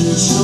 Jesus.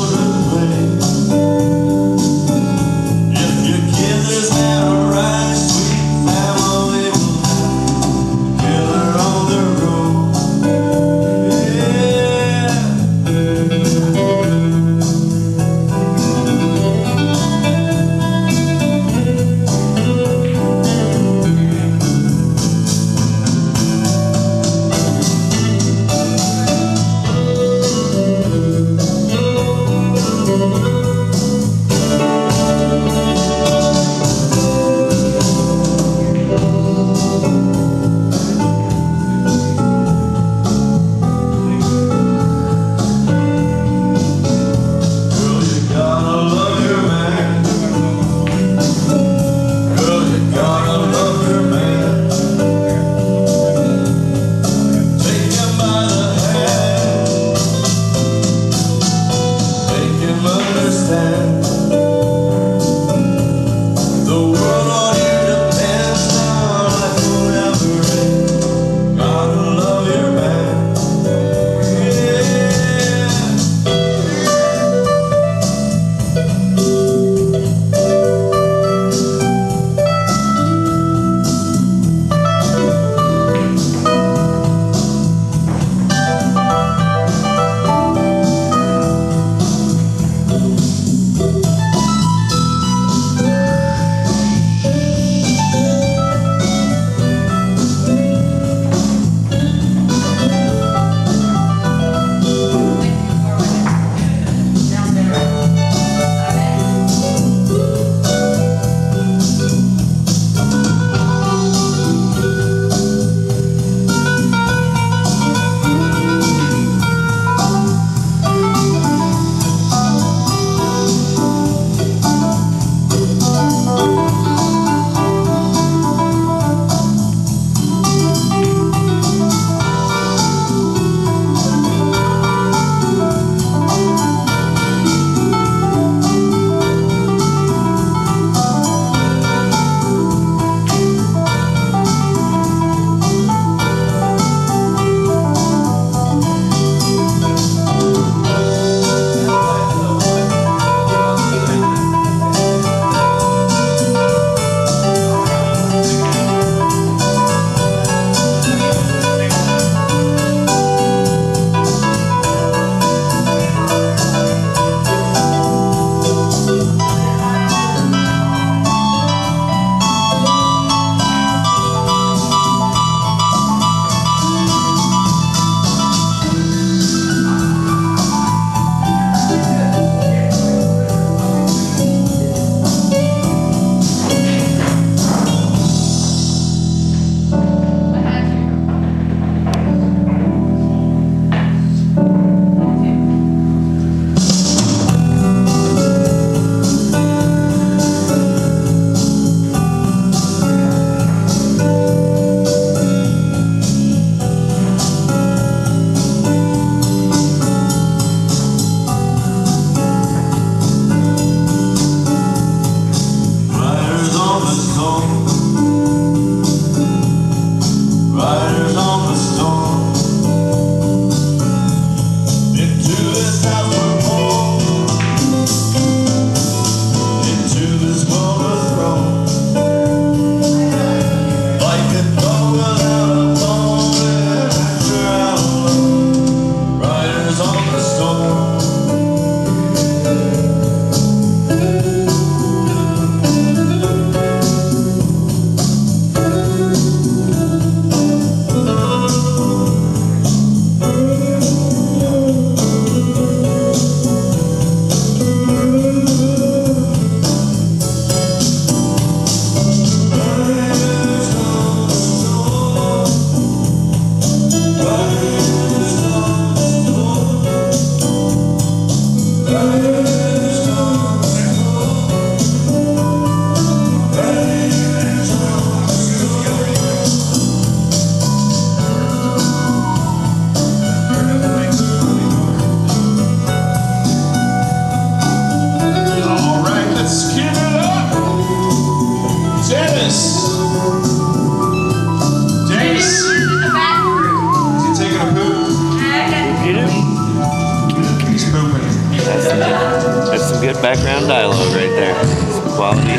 Hallelujah.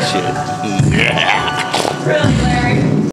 谢谢。